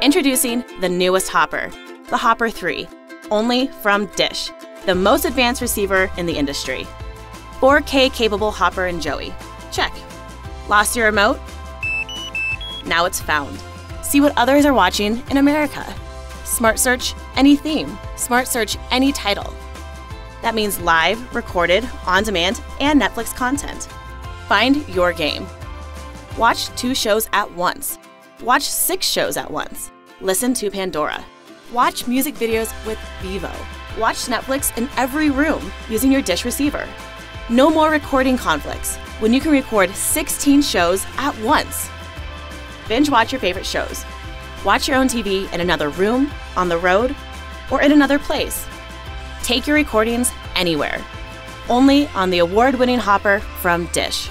Introducing the newest Hopper, the Hopper 3, only from Dish, the most advanced receiver in the industry. 4K capable Hopper and Joey. Check. Lost your remote? Now it's found. See what others are watching in America. Smart Search any theme, Smart Search any title. That means live, recorded, on demand, and Netflix content. Find your game. Watch two shows at once. Watch six shows at once. Listen to Pandora. Watch music videos with Vevo. Watch Netflix in every room using your Dish receiver. No more recording conflicts when you can record 16 shows at once. Binge watch your favorite shows. Watch your own TV in another room, on the road, or in another place. Take your recordings anywhere. Only on the award winning Hopper from Dish.